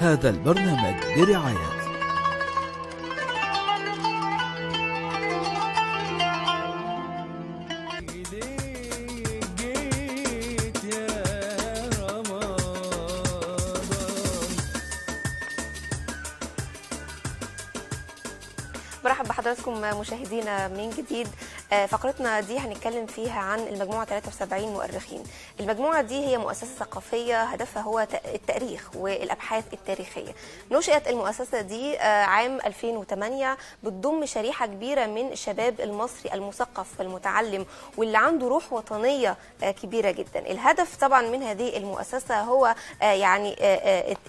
هذا البرنامج برعاية. برحب بحضراتكم مشاهدينا من جديد. آه، فقرتنا دي هنتكلم فيها عن المجموعة 73 مؤرخين. المجموعة دي هي مؤسسة ثقافية هدفها هو التاريخ والأبحاث التاريخية. نشأت المؤسسة دي آه، عام 2008 بتضم شريحة كبيرة من الشباب المصري المثقف والمتعلم واللي عنده روح وطنية آه، كبيرة جدا. الهدف طبعا من هذه المؤسسة هو آه، يعني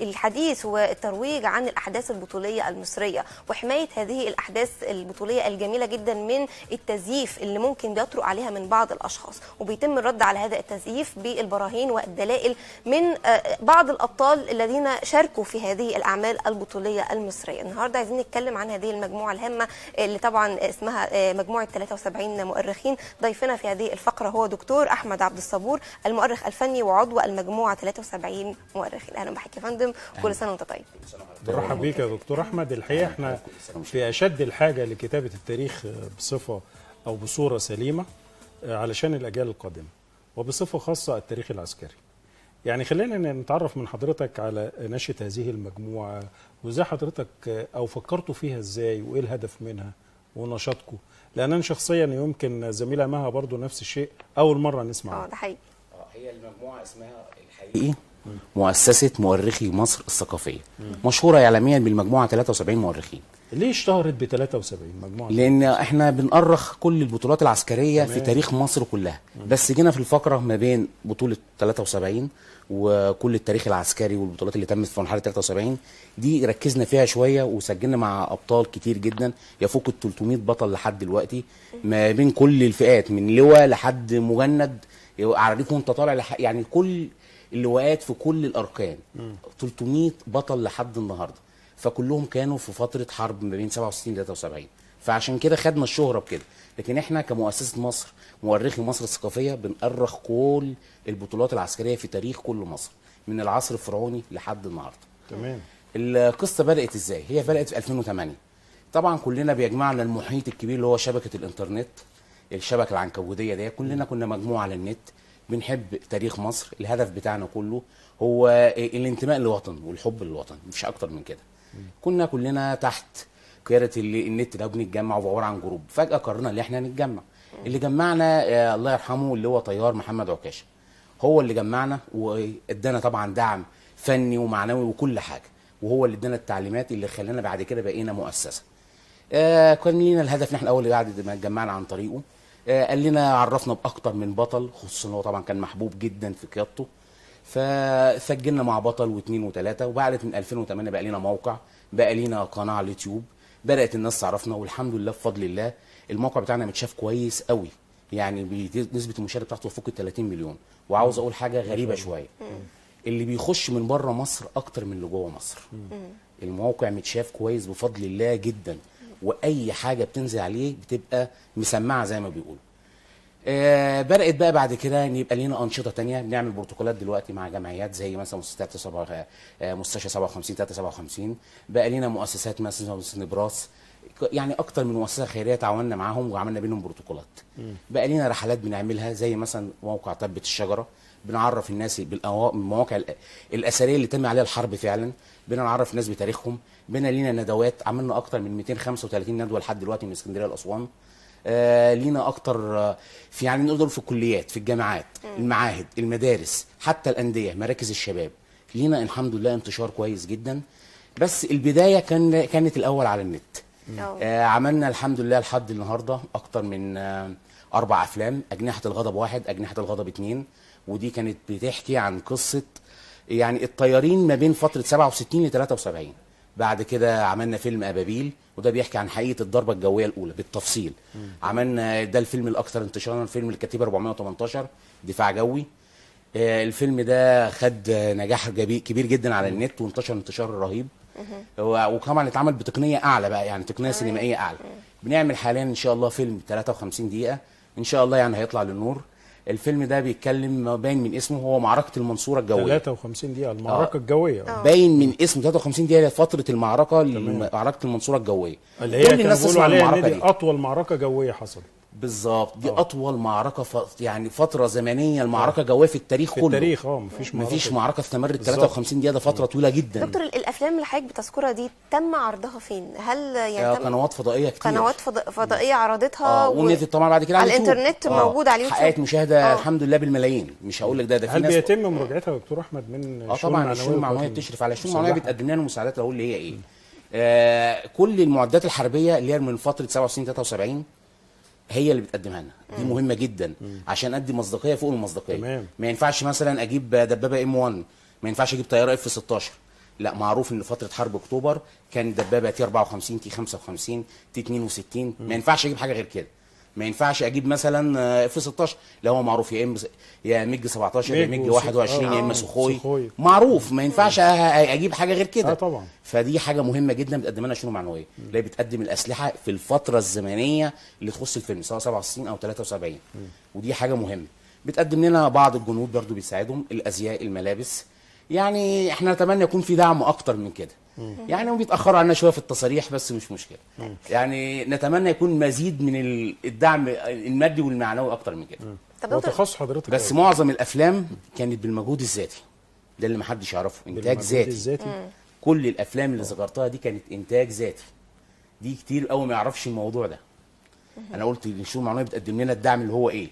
الحديث والترويج عن الأحداث البطولية المصرية. وحماية هذه الأحداث البطولية الجميلة جدا من التزييف اللي ممكن بيطرق عليها من بعض الأشخاص. وبيتم الرد على هذا التزييف بالبراهين والدلائل من آه، بعض الأبطال الذين شاركوا في هذه الأعمال البطولية المصرية. النهاردة عايزين نتكلم عن هذه المجموعة الهامة اللي طبعا اسمها آه، مجموعة 73 مؤرخين. ضيفنا في هذه الفقرة هو دكتور أحمد عبد الصبور المؤرخ الفني وعضو المجموعة 73 مؤرخين. أهلا بحضرتك يا فندم كل سنة وأنت طيب. برحب بيك يا دكتور أحمد. الحقيقة إحنا في أشد الحاجة لكتابة التاريخ بصفة أو بصورة سليمة علشان الأجيال القادمة. وبصفة خاصة التاريخ العسكري. يعني خلينا نتعرف من حضرتك على نشأة هذه المجموعة وإزاي حضرتك أو فكرتوا فيها إزاي وإيه الهدف منها ونشاطكم لأن أنا شخصيا يمكن زميلة مها برضو نفس الشيء أول مرة نسمع آه. ده حقيقي. هي المجموعة اسمها الحقيقي مؤسسة مؤرخي مصر الثقافية. مشهورة إعلاميا بالمجموعة 73 مؤرخين. ليه اشتهرت ب 73 مجموعة لأن إحنا بنأرخ كل البطولات العسكرية في تمام. تاريخ مصر كلها. بس جينا في الفقرة ما بين بطولة 73 وكل التاريخ العسكري والبطولات اللي تمت في مرحلة 73 دي ركزنا فيها شوية وسجلنا مع أبطال كتير جدا. يفوق ال 300 بطل لحد دلوقتي. ما بين كل الفئات من لواء لحد مجند. أعرفك وأنت طالع لح... يعني كل اللواءات في كل الأركان. 300 بطل لحد النهارده. فكلهم كانوا في فترة حرب ما بين 67 و 73 فعشان كده خدنا الشهرة بكده. لكن إحنا كمؤسسة مصر مؤرخي مصر الثقافية بنأرخ كل البطولات العسكرية في تاريخ كل مصر من العصر الفرعوني لحد النهارده. تمام. القصة بدأت إزاي؟ هي بدأت في 2008 طبعا كلنا بيجمعنا المحيط الكبير اللي هو شبكة الإنترنت الشبكة العنكبوتية دي كلنا كنا مجموعة على النت. بنحب تاريخ مصر. الهدف بتاعنا كله هو الانتماء للوطن والحب للوطن مش أكتر من كده. كنا كلنا تحت قياده ال- النت ده بنتجمع وعباره عن جروب. فجأة قررنا إن إحنا نتجمع. اللي جمعنا آه، الله يرحمه اللي هو طيار محمد عكاشة. هو اللي جمعنا وادانا طبعا دعم فني ومعنوي وكل حاجة. وهو اللي ادانا التعليمات اللي خلانا بعد كده بقينا مؤسسة. آه كان لينا الهدف إن إحنا أول بعد ما اتجمعنا عن طريقه. آه قال لنا عرفنا بأكتر من بطل خصوصا هو طبعا كان محبوب جدا في قيادته. فسجلنا مع بطل واثنين وثلاثه وبعد من 2008 بقى لنا موقع بقى لنا قناة على اليوتيوب بدأت الناس تعرفنا والحمد لله بفضل الله الموقع بتاعنا متشاف كويس قوي يعني نسبه المشاهدة بتاعته فوق ال 30 مليون. وعاوز أقول حاجة غريبة شوية اللي بيخش من بره مصر أكتر من اللي جوه مصر. الموقع متشاف كويس بفضل الله جدا وأي حاجة بتنزل عليه بتبقى مسمعة زي ما بيقولوا. آه بدأت بقى بعد كده إن يبقى لينا أنشطة تانية. بنعمل بروتوكولات دلوقتي مع جمعيات زي مثلا مستشفى آه مستشفى 57 357 بقى لينا مؤسسات مثلا مثل نبراس. يعني أكتر من مؤسسة خيرية تعاوننا معاهم وعملنا بينهم بروتوكولات. بقى لينا رحلات بنعملها زي مثلا موقع تبت الشجرة. بنعرف الناس بالمواقع الأثرية اللي تم عليها الحرب فعلا. بنعرف الناس بتاريخهم. بنا لينا ندوات. عملنا أكتر من 235 ندوة لحد دلوقتي من اسكندرية لأسوان. لينا أكتر آه، في يعني نقدر في الكليات في الجامعات المعاهد المدارس حتى الأندية مراكز الشباب. لينا الحمد لله انتشار كويس جدا. بس البداية كان كانت الأول على النت. آه عملنا الحمد لله لحد النهارده أكتر من آه أربع أفلام. أجنحة الغضب واحد أجنحة الغضب اتنين. ودي كانت بتحكي عن قصة يعني الطيارين ما بين فترة 67 ل 73 بعد كده عملنا فيلم أبابيل وده بيحكي عن حقيقة الضربة الجوية الأولى بالتفصيل. عملنا ده الفيلم الأكثر انتشارا فيلم الكتيبه 418 دفاع جوي. آه، الفيلم ده خد نجاح كبير جدا على النت وانتشر انتشار رهيب. وطبعا اتعمل بتقنية أعلى بقى يعني تقنية سينمائية أعلى. بنعمل حاليا إن شاء الله فيلم 53 دقيقة. إن شاء الله يعني هيطلع للنور. الفيلم ده بيتكلم باين من اسمه هو معركة المنصورة الجوية. 53 دقيقة المعركة الجوية. آه. باين من اسمه 53 دقيقة فتره المعركة معركه المنصورة الجوية. اللي هي كل كانوا الناس عليها المعركة دي دي. أطول معركة جوية حصلت. بالظبط. دي آه. أطول معركة ف... يعني فترة زمنية المعركة الجويه في التاريخ في كله. التاريخ آه مفيش معركة. مفيش معركة استمرت بالظبط. 53 دقيقة ده فترة طويلة جدا. دكتور الأفلام اللي حضرتك بتذكرها دي تم عرضها فين؟ هل آه، يعني تم قنوات فضائية كتير. قنوات فض- فضائية عرضتها آه و- ونزلت طبعا بعد كده على, على اليوتيوب. الإنترنت آه، موجود على اليوتيوب. حققت مشاهدة آه. الحمد لله بالملايين. مش هقول لك ده ده في هل ناس بيتم مراجعتها يا دكتور أحمد من آه طبعا الشؤون المعنوية بتشرف على الشؤون المعنوية؟ بتقدم لنا مساعدات أقول اللي هي إيه. آه كل المعدات الحربية اللي هي من فترة 67 73 هي اللي بتقدمها لنا. دي مهمة جدا. عشان أدي مصداقية فوق المصداقية. تمام. ما ينفعش مثلا أجيب دبابة إم 1 ما ينفعش أجيب طيارة إف 16 لا معروف إن فترة حرب أكتوبر كان دبابة تي 54 تي 55 تي 62 ما ينفعش أجيب حاجة غير كده. ما ينفعش أجيب مثلا اف 16 لا هو معروف يا ام يا ميج 17 يا ميج ميج وس- 21 يا آه، اما سخوي. سخوي. معروف ما ينفعش أجيب حاجة غير كده. آه طبعا. فدي حاجة مهمة جدا بتقدم لنا شؤون معنوية؟ اللي بتقدم الأسلحة في الفترة الزمنية اللي تخص الفيلم سواء 67 أو 73 ودي حاجة مهمة. بتقدم لنا بعض الجنود برضو بيساعدهم الأزياء الملابس. يعني إحنا نتمنى يكون في دعم أكتر من كده. يعني هم بيتأخروا عنا شوية في التصاريح بس مش مشكلة. يعني نتمنى يكون مزيد من ال- الدعم المادي والمعنوي أكتر من كده. طب هو تخصص حضرتك بس إيه؟ معظم الأفلام كانت بالمجهود الذاتي. ده اللي محدش يعرفه إنتاج ذاتي. الذاتي؟ كل الأفلام اللي ذكرتها دي كانت إنتاج ذاتي. دي كتير قوي ما يعرفش الموضوع ده. أنا قلت الشؤون المعنوية بتقدم لنا الدعم اللي هو إيه؟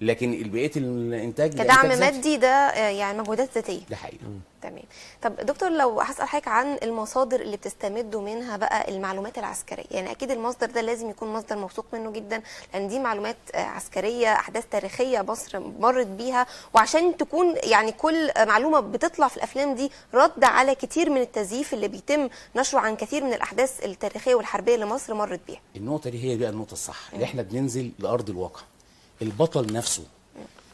لكن بقية الإنتاج ده كدعم. مادي ده آه، يعني مجهودات ذاتية. ده حقيقي. تمام. طب دكتور لو هسأل حضرتك عن المصادر اللي بتستمدوا منها بقى المعلومات العسكرية. يعني أكيد المصدر ده لازم يكون مصدر موثوق منه جدا لأن دي معلومات آه، عسكرية أحداث تاريخية مصر مرت بيها. وعشان تكون يعني كل معلومة بتطلع في الأفلام دي رد على كتير من التزييف اللي بيتم نشره عن كثير من الأحداث التاريخية والحربية اللي مصر مرت بيها. النقطة دي هي بقى النقطة الصح. اللي إحنا بننزل لأرض الواقع. البطل نفسه.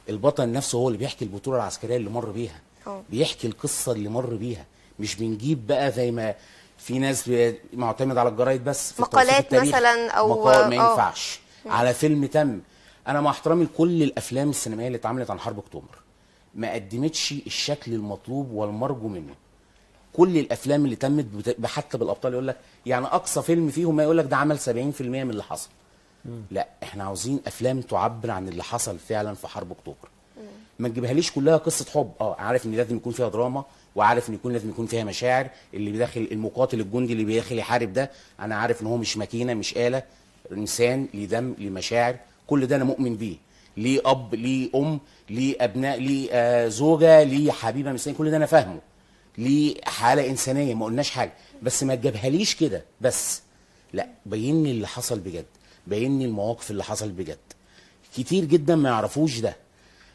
البطل نفسه هو اللي بيحكي البطولة العسكرية اللي مر بيها. أه. بيحكي القصة اللي مر بيها. مش بنجيب بقى زي ما في ناس معتمد على الجرايد بس في مقالات. مثلاً أو- مقال ما آه. ينفعش. على فيلم تم. أنا مع احترامي لكل الأفلام السينمائية اللي اتعملت عن حرب أكتوبر. ما قدمتش الشكل المطلوب والمرجو منه. كل الأفلام اللي تمت حتى بالأبطال يقول لك يعني أقصى فيلم فيهم ما يقول لك ده عمل 70% من اللي حصل. لا إحنا عاوزين أفلام تعبر عن اللي حصل فعلا في حرب أكتوبر. ما تجيبهاليش كلها قصة حب. آه عارف إن لازم يكون فيها دراما وعارف إن يكون لازم يكون فيها مشاعر. اللي بيدخل المقاتل الجندي اللي بيدخل يحارب ده أنا عارف إن هو مش ماكينة مش آلة. إنسان ليه دم ليه مشاعر. كل ده أنا مؤمن بيه. ليه أب ليه أم ليه أبناء ليه آه زوجة ليه حبيبة مثليه كل ده أنا فاهمه. ليه حالة إنسانية ما قلناش حاجة. بس ما تجيبهاليش كده بس. لا بين لي اللي حصل بجد. بين لي المواقف اللي حصل بجد. كتير جدا ما يعرفوش ده.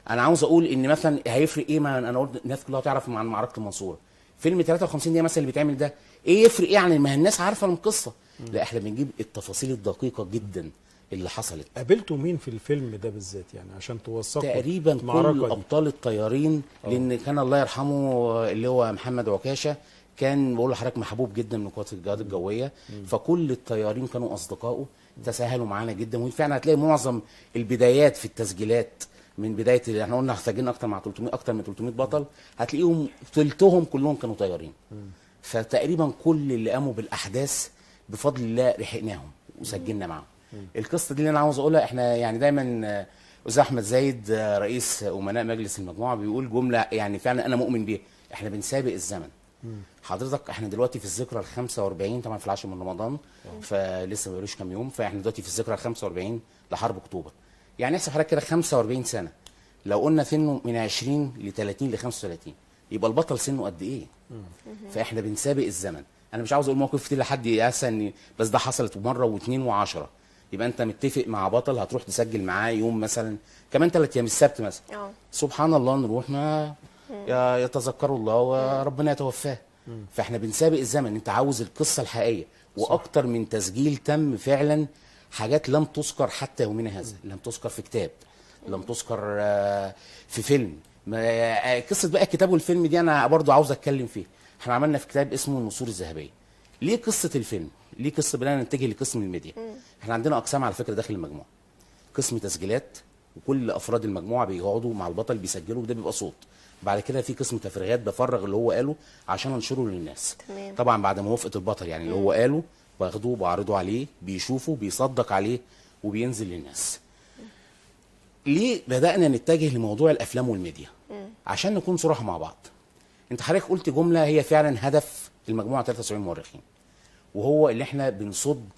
أنا عاوز أقول إن مثلا هيفرق إيه ما أنا قلت الناس كلها تعرف عن معركة المنصورة. فيلم 53 دقيقة مثلا اللي بيتعمل ده إيه يفرق إيه عن ما الناس عارفة القصة؟ لا إحنا بنجيب التفاصيل الدقيقة جدا اللي حصلت. قابلتوا مين في الفيلم ده بالذات يعني عشان توثقوا تقريبا كل؟ أبطال الطيارين لأن كان الله يرحمه اللي هو محمد عكاشة كان بقول لحضرتك محبوب جدا من قوات الجهاد الجوية. فكل الطيارين كانوا أصدقائه. تساهلوا معانا جدا. وفعلا هتلاقي معظم البدايات في التسجيلات من بداية اللي إحنا قلنا سجلنا أكتر مع 300 أكتر من 300 بطل. هتلاقيهم ثلثهم كلهم كانوا طيارين. فتقريبا كل اللي قاموا بالأحداث بفضل الله لحقناهم وسجلنا معاهم. القصة دي اللي أنا عاوز أقولها إحنا يعني دايما آه، أستاذ أحمد زايد آه، رئيس أمناء مجلس المجموعة بيقول جملة يعني فعلا أنا مؤمن بيها. إحنا بنسابق الزمن. حضرتك إحنا دلوقتي في الذكرى ال 45 طبعا في العاشر من رمضان فلسه ما بقالوش كام يوم فاحنا دلوقتي في الذكرى ال 45 لحرب أكتوبر. يعني احسب حضرتك كده 45 سنة. لو قلنا سنه من 20 ل 30 ل 35 يبقى البطل سنه قد إيه؟ فاحنا بنسابق الزمن. أنا مش عاوز أقول موقف كتير لحد يأسى ان بس ده حصلت مرة واثنين وعشرة. يبقى أنت متفق مع بطل هتروح تسجل معاه يوم مثلا كمان ثلاث أيام السبت مثلا. آه. سبحان الله نروح ما يتذكروا الله وربنا يتوفاه. فاحنا بنسابق الزمن انت عاوز القصة الحقيقية. وأكتر من تسجيل تم فعلا حاجات لم تذكر حتى يومنا هذا. لم تذكر في كتاب لم تذكر آه، في فيلم. آه، قصة بقى الكتاب والفيلم دي أنا برضو عاوز أتكلم فيه إحنا عملنا في كتاب اسمه النسور الذهبية. ليه قصة الفيلم؟ ليه قصة بدنا نتجه لقسم الميديا؟ إحنا عندنا أقسام على فكرة داخل المجموعة. قسم تسجيلات وكل أفراد المجموعة بيقعدوا مع البطل بيسجلوا وده بيبقى صوت. بعد كده في قسم تفريغات بفرغ اللي هو قاله عشان انشره للناس. تمام. طبعا بعد موافقه البطل يعني اللي هو قاله باخده بعرضه عليه بيشوفه بيصدق عليه وبينزل للناس. ليه بدأنا نتجه لموضوع الأفلام والميديا؟ عشان نكون صراحة مع بعض. انت حضرتك قلت جملة هي فعلا هدف المجموعة 73 مؤرخين وهو اللي إحنا بنصد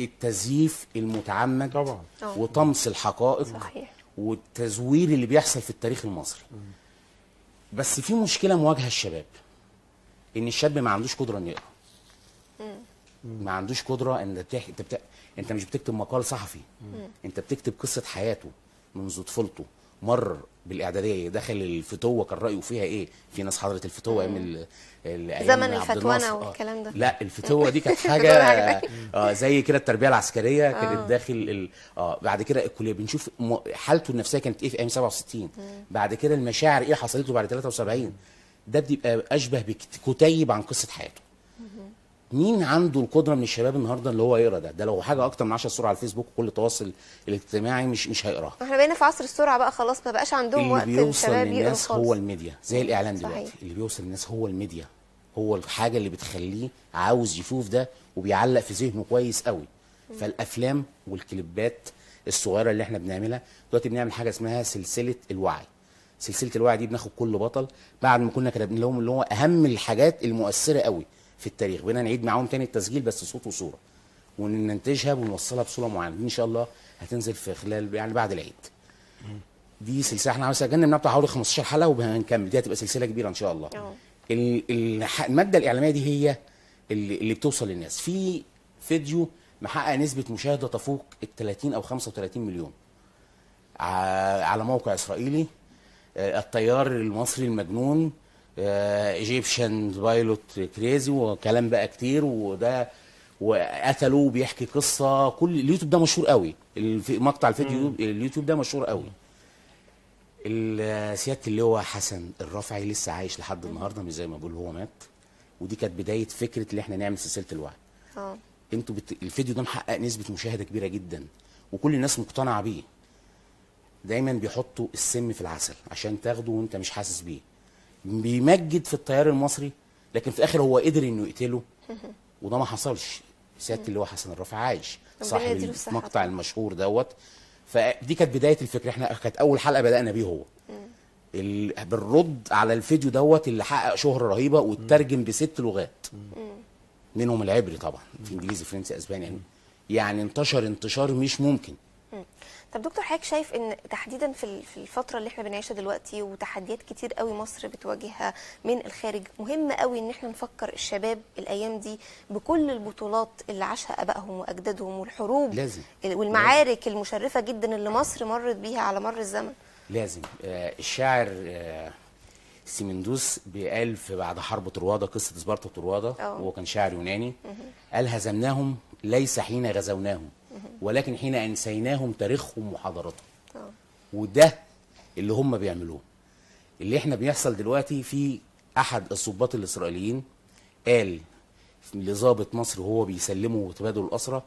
التزييف المتعمد طبعا. وطمس الحقائق صحيح. والتزوير اللي بيحصل في التاريخ المصري. بس في مشكلة مواجهة الشباب إن الشاب ما عندوش قدرة إنه يقرأ. ما عندوش قدرة إن بتح... انت بت... أنت مش بتكتب مقال صحفي. أنت بتكتب قصة حياته منذ طفولته مر بالإعدادية دخل الفتوة كان رأيه فيها إيه؟ في ناس حضرت الفتوة أيام زمن الناصر. والكلام ده. لا الفتوة دي كانت حاجة آه زي كده التربية العسكرية كانت داخل ال... آه بعد كده الكلية. بنشوف. حالته النفسية كانت إيه في أيام 67 بعد كده المشاعر إيه حصلت له بعد 73 ده بيبقى أشبه بكتيب عن قصة حياته. مين عنده القدرة من الشباب النهارده اللي هو يقرأ ده؟ ده لو حاجة أكتر من 10 صور على الفيسبوك وكل التواصل الاجتماعي مش مش هيقراها إحنا بقينا في عصر السرعة بقى خلاص ما بقاش عندهم اللي وقت بيوصل الشباب للناس خالص. هو الميديا زي الإعلام صحيح. دلوقتي اللي بيوصل للناس هو الميديا. هو الحاجة اللي بتخليه عاوز يشوف ده وبيعلق في ذهنه كويس قوي. فالأفلام والكليبات الصغيرة اللي إحنا بنعملها دلوقتي بنعمل حاجة اسمها سلسلة الوعي. سلسلة الوعي دي بناخد كل بطل. بعد ما كنا كتبنا لهم اللي هو أهم الحاجات المؤثرة قوي. في التاريخ بقينا نعيد معاهم تاني التسجيل بس صوت وصورة. وننتجها ونوصلها بصورة معينة. إن شاء الله هتنزل في خلال يعني بعد العيد. دي سلسلة إحنا سجلنا منها بتاع حوالي 15 حلقة وهنكمل دي هتبقى سلسلة كبيرة إن شاء الله. آه. المادة الإعلامية دي هي اللي, اللي بتوصل للناس. في فيديو محقق نسبة مشاهدة تفوق ال 30 أو 35 مليون. على موقع إسرائيلي آه، الطيار المصري المجنون Egyptian pilot crazy وكلام بقى كتير وده وقتلوه بيحكي قصة. كل اليوتيوب ده مشهور قوي. مقطع الفيديو اليوتيوب ده مشهور قوي. سيادة اللواء حسن الرافعي لسه عايش لحد النهارده مش زي ما بقول هو مات. ودي كانت بداية فكرة اللي إحنا نعمل سلسلة الوعي. آه. أنتوا بت... الفيديو ده محقق نسبة مشاهدة كبيرة جدا وكل الناس مقتنعة بيه. دايما بيحطوا السم في العسل عشان تاخده وانت مش حاسس بيه. بيمجد في التيار المصري لكن في الآخر هو قدر إنه يقتله. وده ما حصلش. سياده اللواء حسن الرافع عايش صاحب المقطع. المشهور دوت. فدي كانت بداية الفكرة إحنا كانت أول حلقة بدأنا بيه هو. ال... بالرد على الفيديو دوت اللي حقق شهرة رهيبة واترجم بست لغات. منهم العبري طبعا في إنجليزي فرنسي أسباني يعني يعني انتشر انتشار مش ممكن. طب دكتور حضرتك شايف إن تحديدا في ال- في الفترة اللي إحنا بنعيشها دلوقتي وتحديات كتير قوي مصر بتواجهها من الخارج مهم قوي إن إحنا نفكر الشباب الأيام دي بكل البطولات اللي عاشها آبائهم وأجدادهم والحروب لازم. ال- والمعارك المشرفة جدا اللي مصر مرت بيها على مر الزمن. لازم. آه الشاعر آه سيمندوس قال في بعد حرب طروادة قصة سبارتا وطروادة آه. وهو كان شاعر يوناني. قال هزمناهم ليس حين غزوناهم. ولكن حين أنسيناهم تاريخهم وحضارتهم. آه. وده اللي هم بيعملوه. اللي إحنا بيحصل دلوقتي في أحد الضباط الإسرائيليين قال لضابط مصر وهو بيسلمه وتبادل الاسرى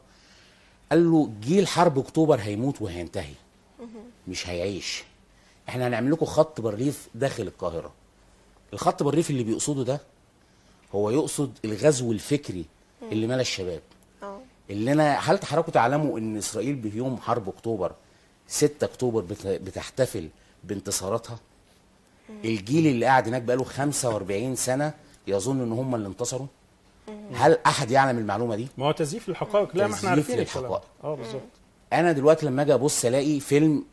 قال له جيل حرب أكتوبر هيموت وهينتهي. مش هيعيش. إحنا هنعمل لكم خط بريف داخل القاهرة. الخط بريف اللي بيقصده ده هو يقصد الغزو الفكري اللي ملأ الشباب. اللي أنا هل حضراتكم تعلموا إن إسرائيل بيوم حرب أكتوبر 6 أكتوبر بت- بتحتفل بانتصاراتها؟ الجيل اللي قاعد هناك بقاله 45 سنة يظن إن هم اللي انتصروا؟ هل أحد يعلم المعلومة دي؟ ما هو تزييف للحقائق. لا ما إحنا تزييف عارفين الكلام. للحقائق. آه بالظبط. أنا دلوقتي لما أجي أبص ألاقي فيلم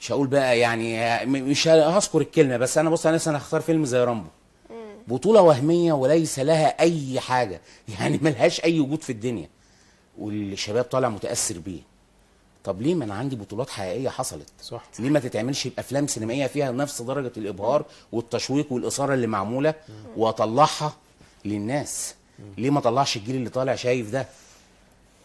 مش هقول بقى يعني مش هذكر الكلمة بس أنا بص أنا هختار فيلم زي رامبو. بطولة وهمية وليس لها أي حاجة. يعني ملهاش أي وجود في الدنيا. والشباب طالع متأثر بيه. طب ليه؟ ما أنا عندي بطولات حقيقية حصلت. صح. ليه ما تتعملش بافلام سينمائية فيها نفس درجة الإبهار والتشويق والإثارة اللي معمولة وأطلعها للناس؟ ليه ما طلعش الجيل اللي طالع شايف ده؟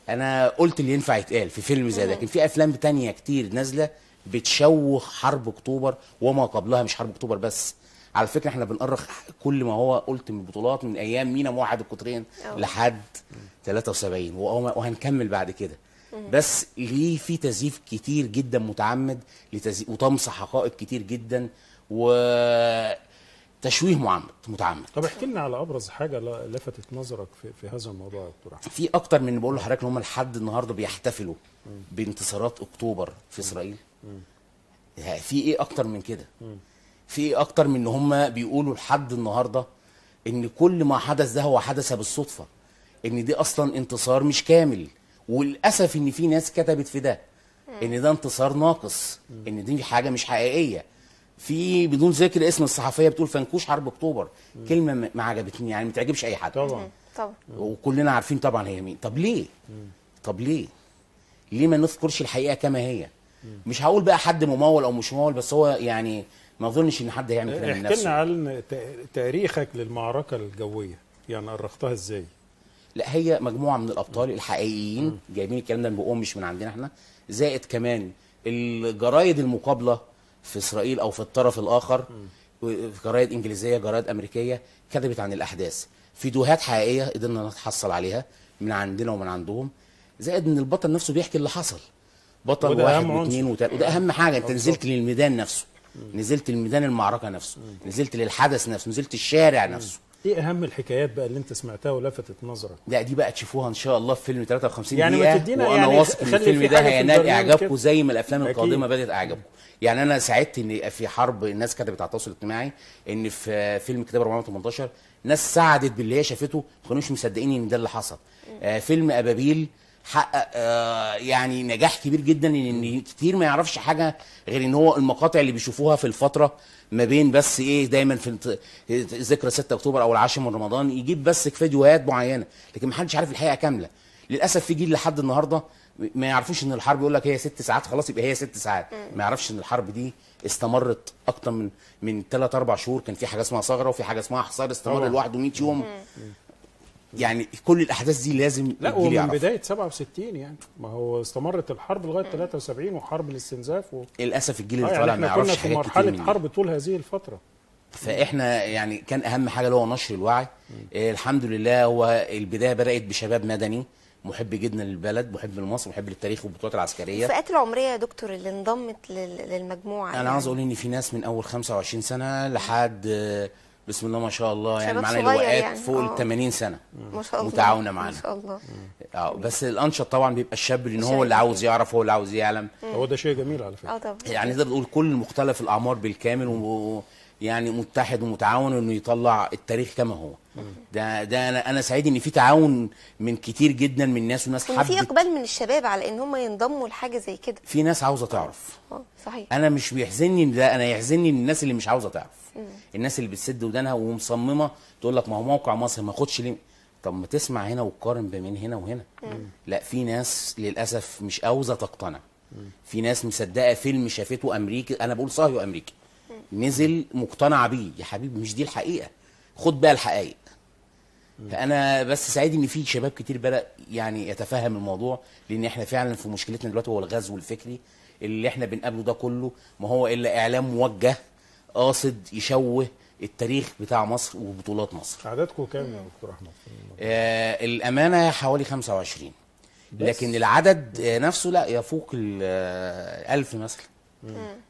أنا قلت اللي ينفع يتقال في فيلم زي ده. لكن في أفلام تانية كتير نازلة بتشوه حرب أكتوبر وما قبلها مش حرب أكتوبر بس. على فكرة إحنا بنأرخ كل ما هو قلت من البطولات من أيام مينا موحد القطرين. لحد 73 وهو- وهنكمل بعد كده. بس ليه في تزييف كتير جدا متعمد لتزييف وطمس حقائق كتير جدا وتشويه معمد متعمد. طب احكي لنا على أبرز حاجة لفتت نظرك في, في هذا الموضوع يا دكتور أحمد. في أكتر من بقول لحضرتك إن هم لحد النهارده بيحتفلوا بانتصارات أكتوبر في إسرائيل. ها، في إيه أكتر من كده؟ في أكتر من إن هم بيقولوا لحد النهارده إن كل ما حدث ده هو حدث بالصدفة إن دي أصلا انتصار مش كامل. وللأسف إن في ناس كتبت في ده إن ده انتصار ناقص إن دي حاجة مش حقيقية. في بدون ذكر اسم الصحفية بتقول فنكوش حرب أكتوبر. كلمة ما- ما عجبتني يعني ما تعجبش أي حد. طبعا. طبعا. وكلنا عارفين طبعا هي مين. طب ليه؟ طب ليه؟ ليه ما نذكرش الحقيقة كما هي؟ مش هقول بقى حد ممول أو مش ممول بس هو يعني ما أظنش إن حد هيعمل كده من احكي لنا عن تاريخك للمعركة الجوية يعني أرختها إزاي؟ لا هي مجموعة من الأبطال الحقيقيين جايبين الكلام ده من بقهم مش من عندنا إحنا. زائد كمان الجرايد المقابلة في إسرائيل أو في الطرف الآخر في جرايد إنجليزية جرايد أمريكية كتبت عن الأحداث. فيديوهات حقيقية قدرنا نتحصل عليها من عندنا ومن عندهم. زائد إن البطل نفسه بيحكي اللي حصل. بطل واحد. واثنين وثلاثة. وده أهم حاجة انت نزلت للميدان نفسه. نزلت لميدان المعركة نفسه نزلت للحدث نفسه نزلت الشارع نفسه. إيه أهم الحكايات بقى اللي أنت سمعتها ولفتت نظرك؟ لا دي بقى تشوفوها إن شاء الله في فيلم 53 يعني ما دقيقة تدينا وأنا يعني واثق إن الفيلم في ده هينال إعجابكم. زي ما الأفلام. القادمه بدأت إعجابكم. يعني أنا سعدت إن في حرب الناس كتبت على التواصل الاجتماعي إن في فيلم كتاب 418 ناس سعدت باللي هي شافته ما كانوش مصدقين إن ده اللي حصل. آه فيلم أبابيل حقق آه يعني نجاح كبير جدا إن إن كتير ما يعرفش حاجة غير إن هو المقاطع اللي بيشوفوها في الفترة ما بين بس إيه دايما في ذكرى 6 أكتوبر أو العاشر من رمضان يجيب بس فيديوهات معينة لكن ما حدش عارف الحقيقة كاملة. للأسف في جيل لحد النهارده ما يعرفوش إن الحرب يقول لك هي ست ساعات خلاص يبقى هي ست ساعات. ما يعرفش إن الحرب دي استمرت أكتر من من 3 4 شهور. كان في حاجة اسمها ثغرة وفي حاجة اسمها حصار استمر. لوحده 100 يوم. يعني كل الأحداث دي لازم لا ومن يعرفها. بداية 67 يعني. ما هو استمرت الحرب لغاية 73 وحرب الاستنزاف و... للأسف الجيل آه اللي يعني طالع ما إحنا كنا يعرفش في حاجات كتير مرحلة من دي. حرب طول هذه الفترة. فإحنا يعني كان أهم حاجة اللي هو نشر الوعي. آه الحمد لله هو البداية بدأت بشباب مدني محب جدا للبلد محب لمصر محب للتاريخ والبطولات العسكرية. الفئات العمرية يا دكتور اللي انضمت لل- للمجموعة أنا عاوز أقول إن في ناس من أول 25 سنة لحد آه، بسم الله ما شاء الله. يعني معانا لواءات يعني، فوق آه. ال 80 سنة. ما شاء الله. متعاونة معانا. ما شاء الله. آه بس الأنشط طبعا بيبقى الشاب لأن هو اللي عاوز يعرف هو اللي عاوز يعلم. هو ده شيء جميل على فكرة. آه طبعا. يعني نقدر نقول كل مختلف الأعمار بالكامل و يعني متحد ومتعاون انه يطلع التاريخ كما هو. ده ده أنا أنا سعيد إن في تعاون من كتير جدا من ناس وناس وإن في إقبال من الشباب على إن هم ينضموا لحاجة زي كده. في ناس عاوزة تعرف. آه صحيح. أنا مش بيحزنني ده أنا يحزنني الناس اللي مش عاوزة تعرف. الناس اللي بتسد ودانها ومصممة تقول لك ما هو موقع مصر ما اخدش ليه؟ طب ما تسمع هنا وتقارن بين هنا وهنا. لا في ناس للأسف مش عاوزة تقتنع. في ناس مصدقة فيلم شافته أمريكي أنا بقول صهيو أمريكي. نزل مقتنعه بيه. يا حبيبي مش دي الحقيقة. خد بقى الحقائق. فأنا بس سعيد إن في شباب كتير بدأ يعني يتفهم الموضوع لأن إحنا فعلا في مشكلتنا دلوقتي هو الغزو الفكري اللي إحنا بنقابله ده كله. ما هو إلا إعلام موجه قاصد يشوه التاريخ بتاع مصر وبطولات مصر. عددكم كام يا دكتور أحمد؟ آه الأمانة حوالي 25 لكن العدد آه، نفسه لا يفوق ال آه، 1000 مثلا.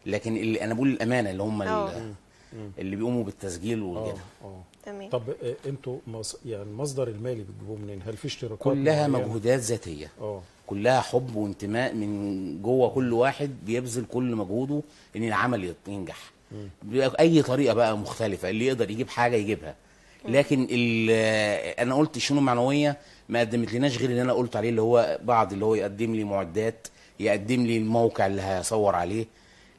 لكن اللي أنا بقول الأمانة اللي هم. ال- اللي بيقوموا بالتسجيل آه وكده. آه. تمام. طب أنتوا مص... يعني المصدر المالي بتجيبوه منين؟ هل في اشتراكات كلها؟ مجهودات ذاتية. آه. كلها حب وانتماء من جوه كل واحد بيبذل كل مجهوده إن العمل ينجح. باي طريقة بقى مختلفة اللي يقدر يجيب حاجة يجيبها. لكن ال- أنا قلت الشؤون المعنويه ما قدمت لناش غير اللي أنا قلت عليه اللي هو بعض اللي هو يقدم لي معدات يقدم لي الموقع اللي هصور عليه.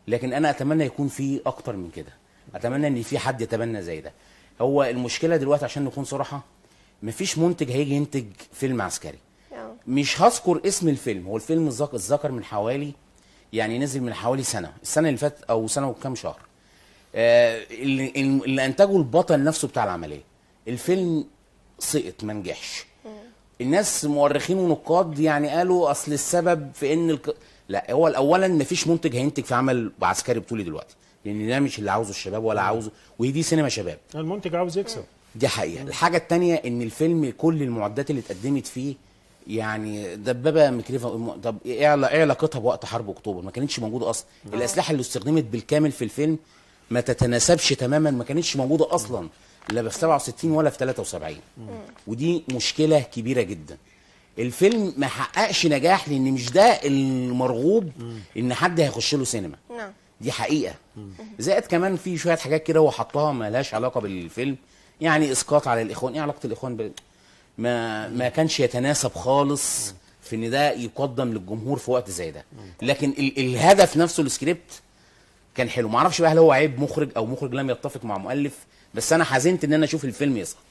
لكن أنا أتمنى يكون في أكتر من كده. أتمنى إن في حد يتبنى زي ده. هو المشكلة دلوقتي عشان نكون صراحة مفيش منتج هيجي ينتج فيلم عسكري. آه. مش هذكر اسم الفيلم هو الفيلم اتذكر من حوالي يعني نزل من حوالي سنة السنة اللي فاتت أو سنة وكام شهر. آه اللي, اللي أنتجه البطل نفسه بتاع العملية. الفيلم سقط ما نجحش. الناس مؤرخين ونقاد يعني قالوا أصل السبب في إن الك... لا هو اولا مفيش منتج هينتج في عمل عسكري بطولي دلوقتي. لأن ده مش اللي عاوزه الشباب ولا عاوزه. وهي دي سينما شباب. المنتج عاوز يكسب. دي حقيقة. الحاجة التانية إن الفيلم كل المعدات اللي اتقدمت فيه يعني دبابة مكرفة م- طب إيه إيه علاقتها بوقت حرب أكتوبر. ما كانتش موجودة أصلا. الأسلحة اللي استخدمت بالكامل في الفيلم ما تتناسبش تماما ما كانتش موجودة أصلا. لا في 67 ولا في 73 ودي مشكلة كبيرة جدا. الفيلم ما حققش نجاح لأن مش ده المرغوب إن حد هيخش له سينما. نعم. دي حقيقة. زائد كمان في شوية حاجات كده هو حطها ما لهاش علاقة بالفيلم. يعني إسقاط على الإخوان. إيه علاقة الإخوان بال... ما ما كانش يتناسب خالص في إن ده يقدم للجمهور في وقت زي ده. لكن ال... الهدف نفسه السكريبت كان حلو. ما أعرفش بقى هل هو عيب مخرج أو مخرج لم يتفق مع مؤلف بس أنا حزنت إن أنا أشوف الفيلم يسقط.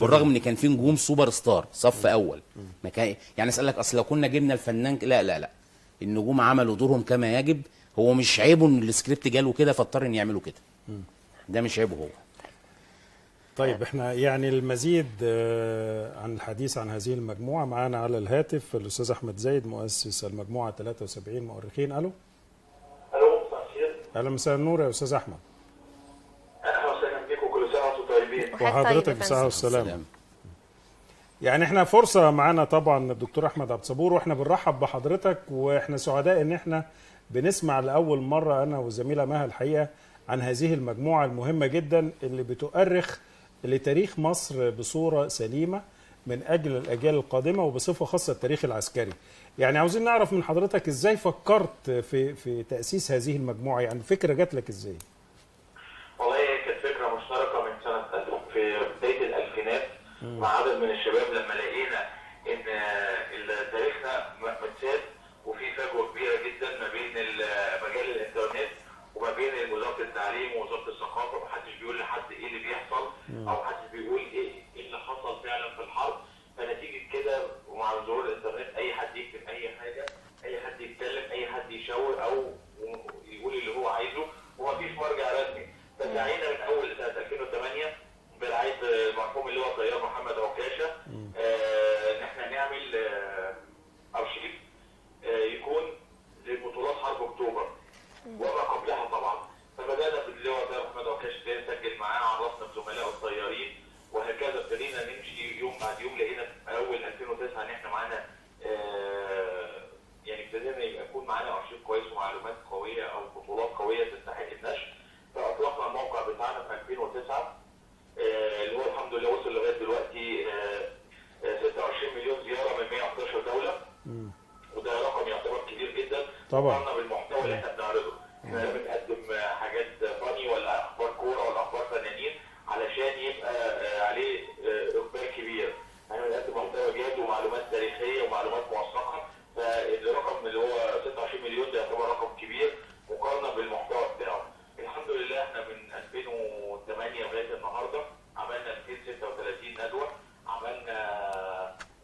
بالرغم إن كان فيه نجوم super star صف أول. ما كان يعني أسألك أصل لو كنا جبنا الفنان لا لا لا. النجوم عملوا دورهم كما يجب. هو مش عيبه إن السكريبت جاله كده فاضطر إن يعملوا كده. ده مش عيبه هو. طيب إحنا يعني المزيد آه، عن الحديث عن هذه المجموعة معانا على الهاتف الأستاذ أحمد زايد مؤسس المجموعة 73 مؤرخين. ألو؟ ألو مساء الخير. أهلا مساء النور يا أستاذ أحمد. وحضرتك. والسلامه سلام. يعني إحنا فرصة معانا طبعا الدكتور أحمد عبد الصبور وإحنا بنرحب بحضرتك وإحنا سعداء إن إحنا بنسمع لأول مرة أنا والزميله مها الحقيقة عن هذه المجموعة المهمة جدا اللي بتؤرخ لتاريخ مصر بصورة سليمة من أجل الأجيال القادمة وبصفة خاصة التاريخ العسكري. يعني عاوزين نعرف من حضرتك إزاي فكرت في في تأسيس هذه المجموعة يعني الفكرة جات لك إزاي؟ والله هي كانت فكره مشتركه من سنه ألف- في بدايه الالفينات مع عدد من الشباب لما لقينا ان ال- تاريخنا م- متساب وفي فجوه كبيره جدا ما بين ال- مجال الانترنت وما بين وزاره التعليم ووزاره الثقافه ومحدش بيقول لحد إيه اللي بيحصل أو محدش بيقول إيه إيه اللي حصل فعلا في الحرب فنتيجه كده ومع ظهور الانترنت اي حد يكتب اي حاجة اي حد يتكلم اي حد يشاور أو يقول اللي هو عايزه ومفيش مرجع رسمي فسعينا من اول سنه 2008 برعايه المرحوم اللي هو الطيار محمد عكاشه آه، ان إحنا نعمل آه، ارشيف آه، يكون لبطولات حرب اكتوبر وما قبلها طبعا فبدانا باللواء ده محمد عكاشه ده نسجل معاه عرفنا بزملاء الطيارين وهكذا ابتدينا نمشي يوم بعد يوم لقينا في اول 2009 ان إحنا معانا آه، يعني ابتدينا يبقى يكون معانا ارشيف كويس ومعلومات قويه أو بطولات قويه تستحق النشر فاطلقنا الموقع بتاعنا في 2009 آه، اللي هو الحمد لله وصل لغايه دلوقتي آه، آه، 26 مليون زياره من 111 دوله وده رقم يعتبر كبير جدا طبعاً. مقارنة بالمحتوى اللي إحنا بنعرضه إحنا لا بنقدم آه، حاجات فاني ولا أخبار كوره ولا أخبار فنانين علشان يبقى آه، عليه آه، اقبال كبير إحنا بنقدم محتوى جاد ومعلومات تاريخيه ومعلومات موثقه فالرقم اللي هو 26 مليون ده يعتبر رقم كبير مقارنه بالمحتوى بتاعه الحمد لله إحنا من 2008 لغايه النهارده عملنا 236 ندوه عملنا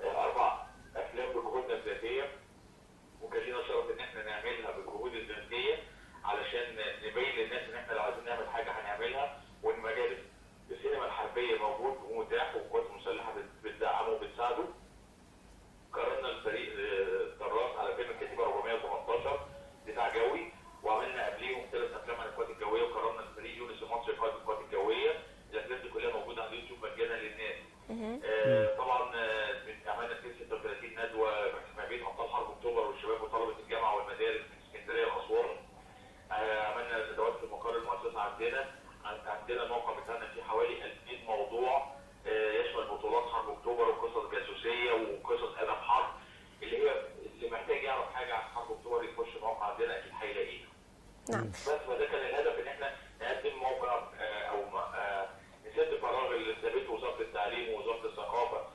آه، أربع افلام بجهودنا الذاتيه وكان لينا شرف ان إحنا نعملها بالجهود الذاتيه علشان نبين للناس ان إحنا لو عايزين نعمل حاجة هنعملها وان مجال السينما الحربيه موجود ومتاح والقوات المسلحه بت- بتدعمه وبتساعده قررنا الفريق آه، طراس على فيلم الكتيبه 418 دفاع جوي وعملنا قبليهم ثلاث افلام عن القوات الجويه وقررنا الفريق يونس المصري قائد القوات الجويه الافلام دي كلها موجوده على اليوتيوب مجانا للناس آه، طبعا آه، عملنا 236 ندوه ما بين ابطال حرب اكتوبر والشباب وطلبه الجامعة والمدارس من اسكندريه واسوان آه، عملنا ندوات في مقر المؤسسه عندنا عن- عندنا الموقع بتاعنا فيه حوالي 2000 موضوع آه، يشمل بطولات حرب اكتوبر وقصص جاسوسيه وقصص ادب حرب اللي هي اللي محتاج يعرف حاجة عن حرب اكتوبر يخش الموقع عندنا أكيد هيلاقيها نعم بس فده كان الهدف ان إحنا نقدم موقع آه، أو م- آه، نسد فراغ اللي سابته وزاره التعليم ووزاره الثقافه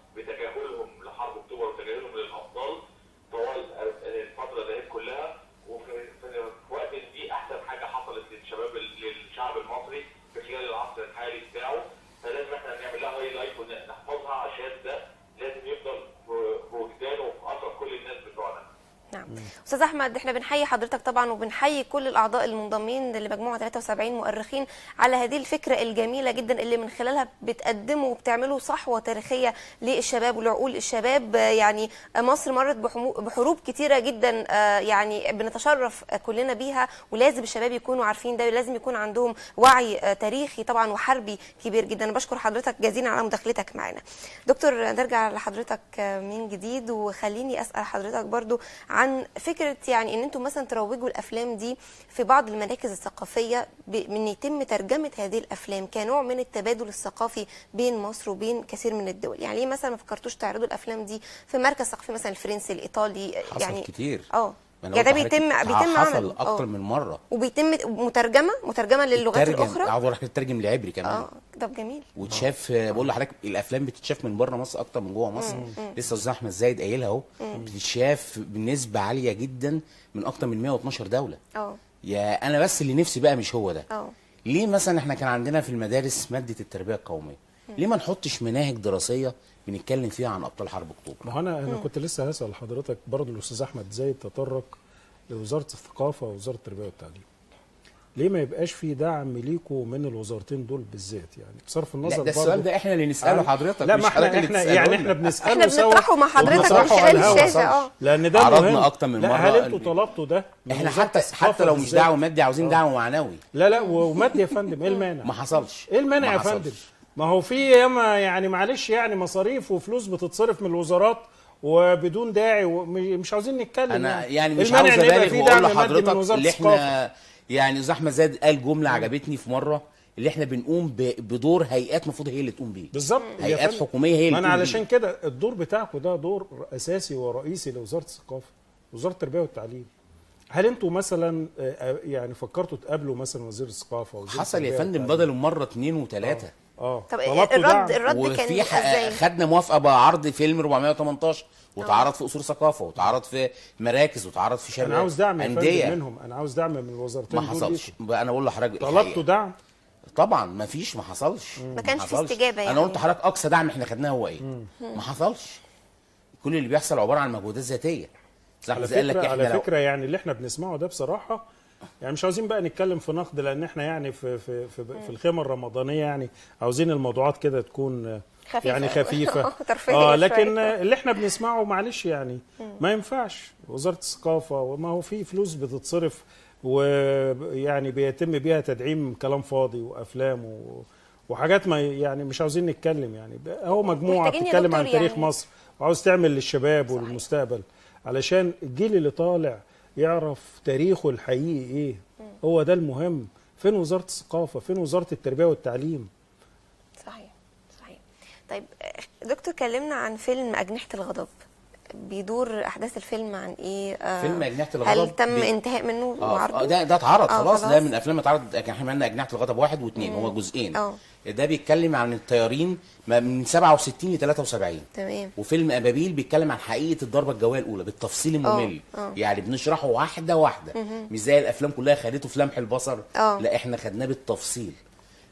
أستاذ احمد إحنا بنحيي حضرتك طبعا وبنحيي كل الأعضاء المنضمين لمجموعه 73 مؤرخين على هذه الفكرة الجميلة جدا اللي من خلالها بتقدموا وبتعملوا صحوة تاريخية للشباب ولعقول الشباب. يعني مصر مرت بحروب كتيرة جدا آه، يعني بنتشرف كلنا بيها ولازم الشباب يكونوا عارفين ده لازم يكون عندهم وعي آه، تاريخي طبعا وحربي كبير جدا. بشكر حضرتك جزيلا على مداخلتك معنا دكتور نرجع لحضرتك آه، من جديد وخليني أسأل حضرتك برضو عن فكرة يعني إن أنتم مثلا تروجوا الأفلام دي في بعض المراكز الثقافية من يتم ترجمة هذه الأفلام كنوع من التبادل الثقافي بين مصر وبين كثير من الدول. يعني ليه مثلا ما فكرتوش تعرضوا الأفلام دي في مركز ثقافي مثلا الفرنسي الإيطالي حصل يعني كتير. آه. يعني ده بيتم بيتم حصل أكتر آه. من مرة. وبيتم مترجمة؟ مترجمة للغات الأخرى؟ عاوز أروح تترجم لعبري كمان. آه. طب جميل. وتشاف بقول لحضرتك الأفلام بتتشاف من بره مصر أكتر من جوه مصر. لسه أستاذ أحمد زايد قايلها أهو. بتتشاف بنسبة عالية جدا من أكتر من 112 دولة. آه. يا أنا بس اللي نفسي بقى مش هو ده. آه. ليه مثلا إحنا كان عندنا في المدارس مادة التربية القومية؟ ليه ما نحطش مناهج دراسية بنتكلم فيها عن أبطال حرب أكتوبر ما هو أنا أنا كنت لسه هسأل حضرتك برضه الأستاذ أحمد زايد تطرق لوزارة الثقافة ووزارة التربية والتعليم ليه ما يبقاش في دعم ليكوا من الوزارتين دول بالذات يعني بصرف النظر لا ده برضه السؤال ده إحنا اللي نسأله حضرتك لا ما إحنا اللي إحنا يعني. إحنا بنسأله إحنا بنطرحه مع حضرتك من على خلال. الشاشة، آه. لأن ده عرضنا مهم. أكتر من مرة هل أنتوا طلبتوا ده إحنا حتى حتى لو مش؟ دعوه مادي عاوزين دعوه معنوي لا لا ومادي يا فندم إيه المانع ما حصلش إيه المانع ما يا. فندم ما هو في ياما يعني معلش يعني مصاريف وفلوس بتتصرف من الوزارات وبدون داعي ومش عاوزين نتكلم أنا يعني مش المانع عاوز أبالغ وأقول لحضرتك اللي. إحنا يعني أستاذ احمد زاد قال جملة عجبتني في مرة اللي إحنا بنقوم بدور هيئات المفروض هي اللي تقوم بيه بالظبط هيئات. حكومية هي اللي ما أنا علشان. كده الدور بتاعكم ده دور أساسي ورئيسي لوزارة الثقافة وزارة التربية والتعليم هل أنتوا مثلا آه، آه، يعني فكرتوا تقابلوا مثلا وزير الثقافة وزير حصل يا فندم؟ بدل مرة اثنين وثلاثه آه. طب الرد دعم؟ الرد كان إزاي؟ خدنا موافقة بعرض فيلم 418 واتعرض في اصول ثقافة واتعرض في مراكز واتعرض في شباب أنا عاوز دعم أندية. منهم. أنا عاوز دعم من الوزارتين ما حصلش. أنا بقول لحضرتك طلبتوا. دعم؟ طبعا ما فيش ما حصلش. ما كانش في حصلش. استجابة يعني. أنا قلت لحضرتك أقصى دعم إحنا خدناه هو إيه؟ ما حصلش. كل اللي بيحصل عبارة عن مجهودات ذاتية. زي على ما قال لك فكره على لو- فكرة يعني اللي إحنا بنسمعه ده بصراحة يعني مش عاوزين بقى نتكلم في نقد لأن إحنا يعني في في في, في الخيمة الرمضانية يعني عاوزين الموضوعات كده تكون آه، خفيفة. يعني خفيفة. آه شوية. لكن آه، اللي إحنا بنسمعه معلش يعني ما ينفعش. وزارة الثقافة وما هو في فلوس بتتصرف ويعني بيتم بيها تدعيم كلام فاضي وأفلام و وحاجات ما يعني مش عاوزين نتكلم يعني. هو مجموعة بتتكلم عن تاريخ يعني- مصر. وعاوز تعمل للشباب والمستقبل. علشان الجيل اللي طالع يعرف تاريخه الحقيقي إيه؟ هو ده المهم. فين وزارة الثقافة؟ فين وزارة التربية والتعليم؟ صحيح صحيح. طيب دكتور كلمنا عن فيلم أجنحة الغضب. بيدور أحداث الفيلم عن إيه؟ آه، فيلم أجنحة هل الغضب تم بي- انتهاء منه؟ آه وعرضه؟ آه، ده ده اتعرض آه، خلاص خلاص. ده من الافلام اتعرض كان إحنا عملنا أجنحة الغضب واحد واثنين هو جزئين. آه. ده بيتكلم عن الطيارين ما من 67 ل 73 تمام. وفيلم أبابيل بيتكلم عن حقيقة الضربة الجوية الأولى بالتفصيل الممل. آه. يعني بنشرحه واحدة واحدة. مش زي الأفلام كلها خدته في لمح البصر. آه. لا إحنا خدناه بالتفصيل.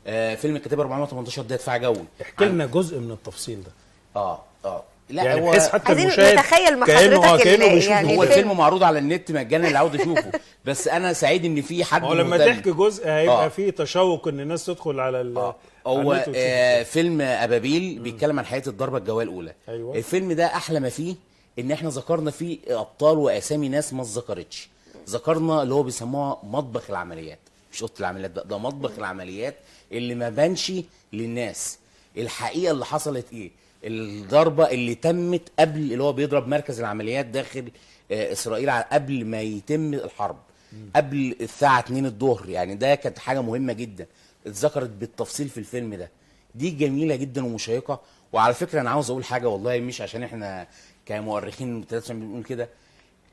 آه فيلم الكتابه 418 ده دفاع جوي. احكي لنا جزء من التفصيل ده. آه آه. لا يعني هو بحيث حتى عايزين المشاهد نتخيل مع كأنه حضرتك كأنه ال- بيشوف يعني هو الفيلم. معروض على النت مجانا اللي عاوز يشوفه بس أنا سعيد إن في حد ما هو لما. تحكي جزء هيبقى آه. فيه تشوق إن الناس تدخل على ال آه. هو. آه فيلم أبابيل بيتكلم عن حقيقه الضربة الجوية الأولى أيوة. الفيلم ده أحلى ما فيه إن إحنا ذكرنا فيه أبطال وأسامي ناس ما اتذكرتش ذكرنا اللي هو بيسموها مطبخ العمليات مش أوضة العمليات بقى ده مطبخ العمليات اللي ما بانش للناس الحقيقة اللي حصلت إيه الضربة اللي تمت قبل اللي هو بيضرب مركز العمليات داخل آه، إسرائيل قبل ما يتم الحرب قبل الساعة 2 الظهر. يعني ده كانت حاجة مهمة جدا اتذكرت بالتفصيل في الفيلم ده. دي جميلة جدا ومشيقة. وعلى فكرة أنا عاوز أقول حاجة والله مش عشان إحنا كمؤرخين بنقول كده.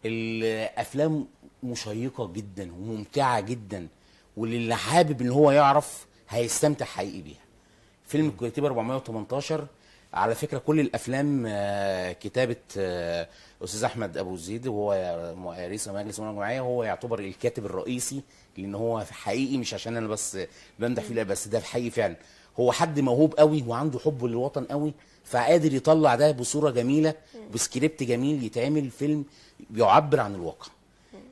الأفلام مشيقة جدا وممتعة جدا واللي حابب إن هو يعرف هيستمتع حقيقي بيها. فيلم الكتيبه 418 على فكرة كل الأفلام آه، كتابة آه، أستاذ أحمد أبو زيد وهو رئيس مجلس الامناء الجماعية هو يعتبر الكاتب الرئيسي لأن هو حقيقي مش عشان أنا بس بمدح فيه لا بس ده حقيقي فعلا. هو حد موهوب قوي وعنده حب للوطن قوي فقادر يطلع ده بصورة جميلة بسكريبت جميل يتعمل فيلم بيعبر عن الواقع.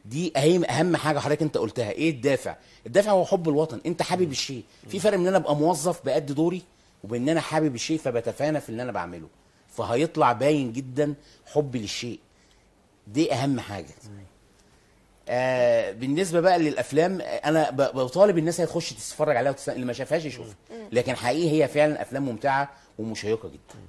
دي أهم أهم حاجة حضرتك أنت قلتها إيه الدافع؟ الدافع هو حب الوطن. أنت حابب الشيء. في فرق إن أنا أبقى موظف بأدي دوري وبين ان أنا حابب الشيء فبتفانى في اللي أنا بعمله. فهيطلع باين جدا حبي للشيء. دي أهم حاجة. آه بالنسبة بقى للأفلام أنا بطالب الناس هي تخش تتفرج عليها. اللي ما شافهاش يشوفها. لكن حقيقي هي فعلا أفلام ممتعة ومشيقة جدا.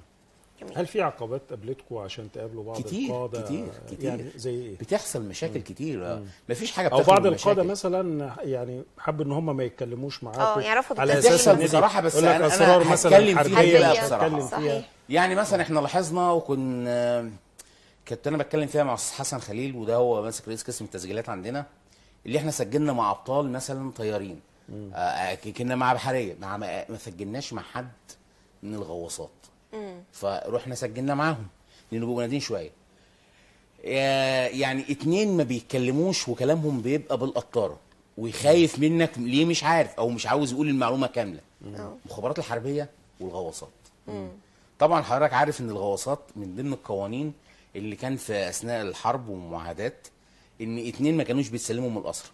هل في عقبات قابلتكم عشان تقابلوا بعض كتير القادة؟ كتير كتير. يعني زي إيه؟ بتحصل مشاكل كتير. آه. مفيش حاجة أو بتخلو بعض القادة. مثلا يعني حب إن هم ما يتكلموش معاكم. آه، يعرفوا على. أساس إن بتحصل بصراحة، بس أنا أسرار مثلا هتكلم فيها فيها. يعني مثلا إحنا لاحظنا وكنا كنت أنا بتكلم فيها مع أستاذ حسن خليل وده هو ماسك رئيس قسم التسجيلات عندنا اللي إحنا سجلنا مع أبطال مثلا طيارين. آه، كنا مع بحرية. مع ما ما سجلناش مع حد من الغواصات. فروحنا سجلنا معاهم. لأنه بيبقوا نادين شوية. يعني اتنين ما بيتكلموش وكلامهم بيبقى بالقطارة. ويخايف منك ليه مش عارف أو مش عاوز يقول المعلومة كاملة. آه. المخابرات الحربية والغواصات. طبعا حضرتك عارف إن الغواصات من ضمن القوانين اللي كان في أثناء الحرب والمعاهدات إن اتنين ما كانوش بيتسلموا من الاسرى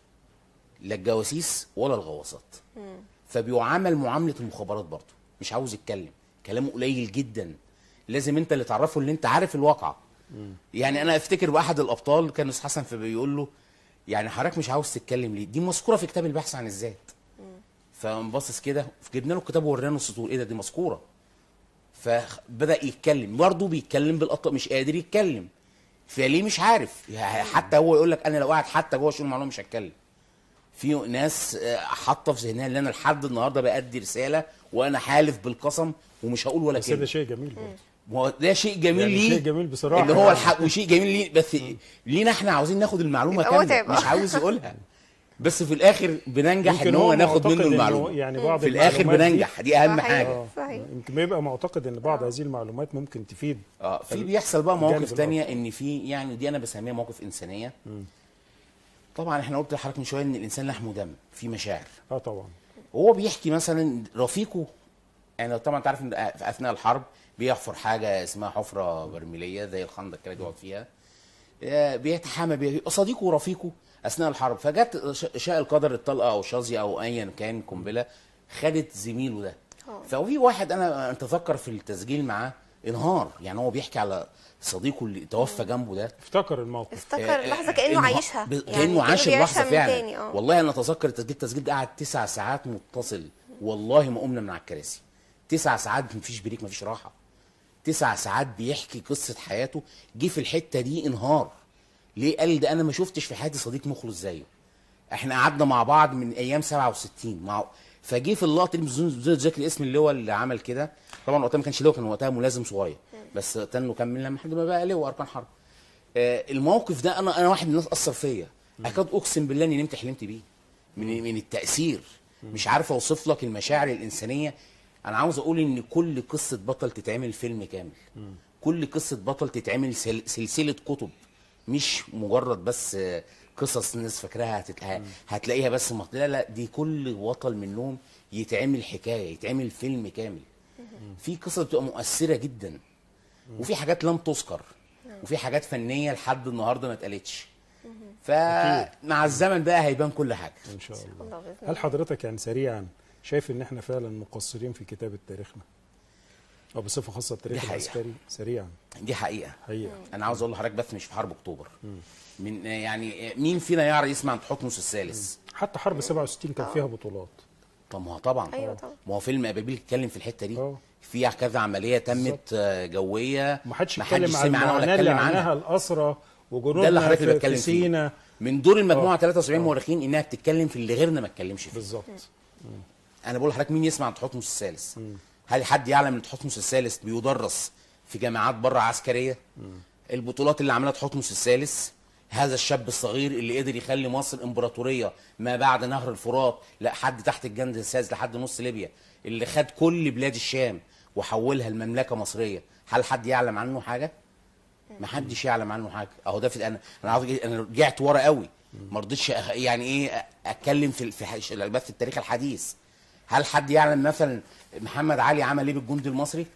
لا الجواسيس ولا الغواصات. فبيعامل معاملة المخابرات برضه. مش عاوز يتكلم. كلامه قليل جدا. لازم أنت اللي تعرفه اللي أنت عارف الواقعه يعني أنا أفتكر بأحد الأبطال كان أستاذ حسن فبيقول له يعني حضرتك مش عاوز تتكلم ليه؟ دي مذكورة في كتاب البحث عن الذات. فمبصص كده جبنا له الكتاب وورينا السطور. إيه ده؟ دي مذكورة. فبدا يتكلم. برضه بيتكلم بالقطع مش قادر يتكلم. فليه مش عارف؟ حتى هو يقول لك أنا لو قاعد حتى جوه شؤون المعلومة مش هتكلم. في ناس آه، حاطة في ذهنها إن أنا لحد النهارده بأدي رسالة وأنا حالف بالقسم ومش هقول ولا بس ده كلمة. شيء جميل برضه. ما هو ده شيء جميل يعني ليه؟ شيء جميل بصراحة. اللي هو الحق وشيء جميل ليه؟ بس لينا إحنا عاوزين ناخد المعلومة كاملة. مش عاوز يقولها. بس في الآخر بننجح إن هو ناخد منه المعلومة. يعني بعض في الآخر بننجح. دي أهم صحيح. حاجة. آه، صحيح. يمكن بيبقى معتقد إن بعض هذه المعلومات ممكن تفيد آه في بيحصل بقى مواقف تانية الآخر. إن في يعني دي أنا بسميها مواقف إنسانية. طبعا إحنا قلت لحضرتك من شوية إن الإنسان لحم ودم في مشاعر. آه طبعا. وهو بيحكي مثلا رفيقه يعني طبعا أنت عارف إن في أثناء الحرب بيحفر حاجة اسمها حفرة برميلية زي الخندق كده بيقعد فيها. آه، بيتحامى صديقه ورفيقه أثناء الحرب. فجت ش- شاء القدر الطلقة أو شظيه أو ايا كان قنبلة خدت زميله ده. آه. ففي واحد أنا أتذكر في التسجيل معاه انهار. يعني هو بيحكي على صديقه اللي توفى جنبه ده. افتكر الموقف. افتكر لحظة كأنه إنه- عايشها. ب- كأنه عاش اللحظة فعلا. تاني، آه. والله أنا أتذكر التسجيل التسجيل ده قعد تسع ساعات متصل. والله ما قمنا من على الكراسي. تسع ساعات مفيش بريك مفيش راحة. تسع ساعات بيحكي قصة حياته. جه في الحتة دي انهار. ليه؟ قال ده أنا ما شفتش في حياتي صديق مخلص زيه. إحنا قعدنا مع بعض من أيام 67 مع فجه في اللقطة دي بدون ذكر الاسم اللي هو اللي عمل كده. طبعا وقتها ما كانش لواء كان وقتها ملازم صغير. بس تنه كمل لما لحد ما بقى لواء اركان حرب. آه، الموقف ده أنا أنا واحد من الناس أثر فيا. اكاد أقسم بالله إني نمت حلمت بيه. من من التأثير. مش عارف أوصف لك المشاعر الإنسانية. أنا عاوز أقول إن كل قصة بطل تتعمل فيلم كامل. كل قصة بطل تتعمل سل- سلسلة كتب. مش مجرد بس آه، قصص الناس فاكراها هتلاقيها بس مط- لا لا دي كل بطل منهم يتعمل حكاية يتعمل فيلم كامل. في قصص بتبقى مؤثرة جدا وفي حاجات لم تذكر وفي حاجات فنية لحد النهارده ما اتقالتش. فمع الزمن بقى هيبان كل حاجة. إن شاء الله. هل حضرتك يعني سريعا شايف إن إحنا فعلا مقصرين في كتابة تاريخنا؟ أو بصفة خاصة التاريخ دي حقيقة. العسكري؟ سريعا. دي حقيقة. حقيقة. أنا عاوز أقول لحضرتك بس مش في حرب أكتوبر. من يعني مين فينا يعرف يسمع عن تحتمس الثالث؟ حتى حرب 67 كان فيها بطولات. طب ما هو طبعا. أيوة طبعا. ما هو فيلم ابابيل اتكلم في الحتة دي. آه. في كذا عملية تمت آه، جوية. ما حدش سمع عنها ولا اتكلم عنها. عنها الأسرى ده اللي وجنودنا حضرتك اللي في فيه. من دور المجموعة آه. 73 آه. مؤرخين إنها بتتكلم في اللي غيرنا ما اتكلمش فيه. بالظبط. أنا بقول لحضرتك مين يسمع عن تحتمس الثالث؟ هل حد يعلم إن تحتمس الثالث بيدرس في جامعات بره عسكرية؟ البطولات اللي عملها تحتمس الثالث؟ هذا الشاب الصغير اللي قدر يخلي مصر إمبراطورية ما بعد نهر الفرات لحد تحت الجند السادس لحد نص ليبيا اللي خد كل بلاد الشام وحولها لمملكة مصرية. هل حد يعلم عنه حاجة؟ ما حدش يعلم عنه حاجة. أهو ده في أنا أنا أنا رجعت ورا قوي. ما رضيتش يعني إيه أتكلم في في ح- بث التاريخ الحديث. هل حد يعلم مثلا محمد علي عمل إيه بالجندي المصري؟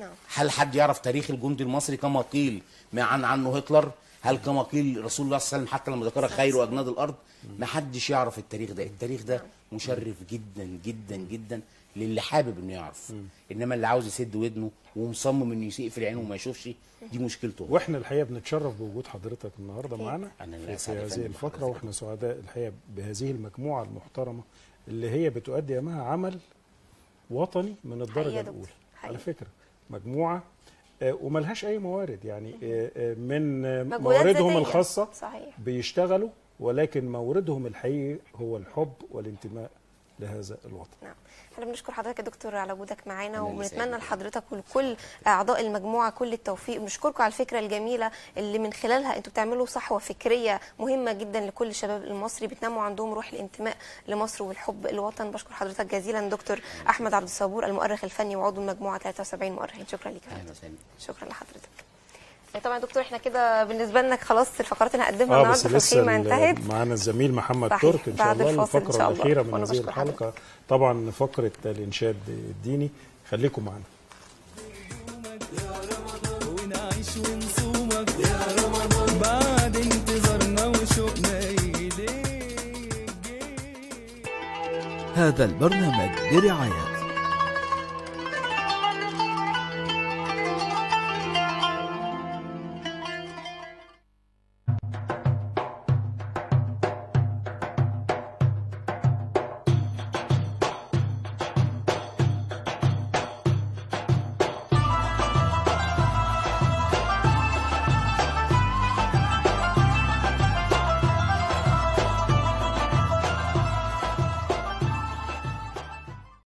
نعم. هل حد يعرف تاريخ الجندي المصري كما قيل عن عنه هتلر؟ هل كما قيل رسول الله صلى الله عليه وسلم حتى لما ذكر خير وأجناد الأرض ما حدش يعرف التاريخ ده التاريخ ده مشرف جدا جدا جدا للي حابب إنه يعرف إنما اللي عاوز يسد ودنه ومصمم إنه يقفل عينه وما يشوفش دي مشكلته. وإحنا الحقيقة بنتشرف بوجود حضرتك النهارده معانا في, هذه الفقرة. وإحنا سعداء الحقيقة بهذه المجموعة المحترمة اللي هي بتؤدي امامها عمل وطني من الدرجة الأولى حقيقة. على فكرة مجموعة وملهاش أي موارد. يعني آه، آه، من آه، مواردهم. الخاصة صحيح. بيشتغلوا ولكن موردهم الحقيقي هو الحب والانتماء لهذا الوطن. نعم. إحنا بنشكر حضرتك يا دكتور على وجودك معانا وبنتمنى. لحضرتك ولكل أعضاء المجموعة كل التوفيق. بنشكركم على الفكرة الجميلة اللي من خلالها أنتوا بتعملوا صحوة فكرية مهمة جدا لكل الشباب المصري. بتنموا عندهم روح الانتماء لمصر والحب الوطن. بشكر حضرتك جزيلا دكتور أحمد عبد الصبور المؤرخ الفني وعضو المجموعة 73 مؤرخين. شكرا لك يا أهلا فندم. وسهلا. شكرا لحضرتك. طبعا يا دكتور إحنا كده بالنسبة لنا خلاص الفقرات اللي هنقدمها آه النهارده لسه الخيمه انتهت. معانا الزميل محمد صحيح، ترك إن شاء بعد الله إن الفقرة شاء الله. الأخيرة من هذه الحلقة. طبعا فقرة الإنشاد الديني خليكم معنا. ونعيش ونصومك يا رمضان بعد انتظارنا وشوقنا هذا البرنامج برعاية